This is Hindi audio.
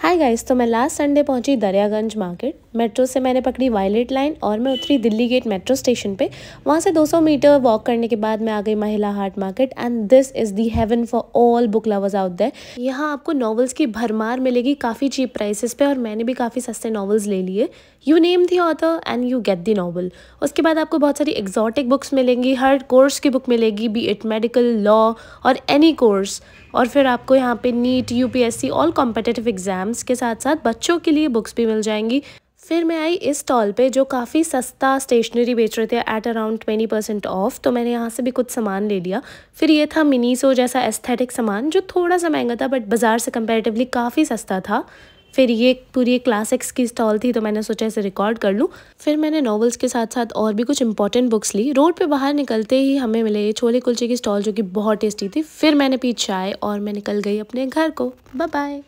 हाय गाइस तो मैं लास्ट संडे पहुँची दरियागंज मार्केट मेट्रो से मैंने पकड़ी वायलेट लाइन और मैं उतरी दिल्ली गेट मेट्रो स्टेशन पे। वहाँ से 200 मीटर वॉक करने के बाद मैं आ गई Mahila Haat market and this is the heaven for all book lovers out there यहाँ आपको नॉवल्स की भरमार मिलेगी काफ़ी चीप प्राइसेस पे और मैंने भी काफ़ी सस्ते नॉवल्स ले लिए। You name the author and you get the novel उसके बाद आपको बहुत सारी एग्जॉटिक बुक्स मिलेंगी, हर कोर्स की बुक मिलेगी बी इट मेडिकल लॉ और एनी कोर्स और फिर आपको यहाँ पे NEET UPSC all competitive exams के साथ साथ बच्चों के लिए बुक्स भी मिल जाएँगी। फिर मैं आई इस स्टॉल पे जो काफ़ी सस्ता स्टेशनरी बेच रहे थे at around twenty percent off तो मैंने यहाँ से भी कुछ सामान ले लिया। फिर ये था मिनीसो जैसा एस्थेटिक सामान, जो थोड़ा सा महँगा था बट बाज़ार से कंपेरेटिवली काफ़ी सस्ता था। फिर ये पूरी एक क्लासिक्स की स्टॉल थी तो मैंने सोचा इसे रिकॉर्ड कर लूँ। फिर मैंने नॉवेल्स के साथ साथ और भी कुछ इंपॉर्टेंट बुक्स ली। रोड पे बाहर निकलते ही हमें मिले ये छोले कुलचे की स्टॉल जो कि बहुत टेस्टी थी। फिर मैंने पी चाय और मैं निकल गई अपने घर को। Bye bye